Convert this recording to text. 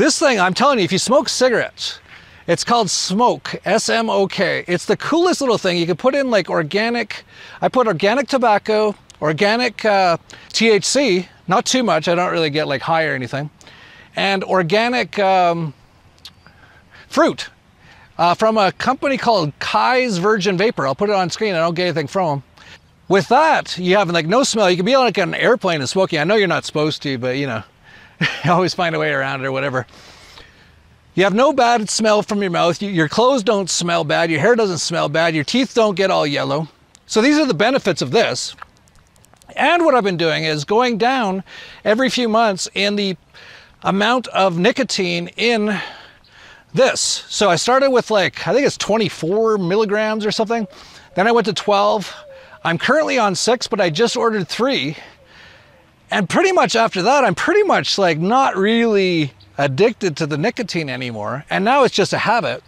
This thing, I'm telling you, if you smoke cigarettes, it's called SMOK, S-M-O-K. It's the coolest little thing. You can put in like organic, I put organic tobacco, organic uh, THC, not too much, I don't really get like high or anything, and organic um, fruit uh, from a company called Kai's Virgin Vapor. I'll put it on screen, I don't get anything from them. With that, you have like no smell. You can be on like an airplane and smoking. I know you're not supposed to, but you know, you always find a way around it or whatever. You have no bad smell from your mouth. Your clothes don't smell bad. Your hair doesn't smell bad. Your teeth don't get all yellow. So these are the benefits of this. And what I've been doing is going down every few months in the amount of nicotine in this. So I started with like, I think it's 24 milligrams or something. Then I went to 12. I'm currently on six, but I just ordered three. And pretty much after that, I'm pretty much like not really addicted to the nicotine anymore. And now it's just a habit.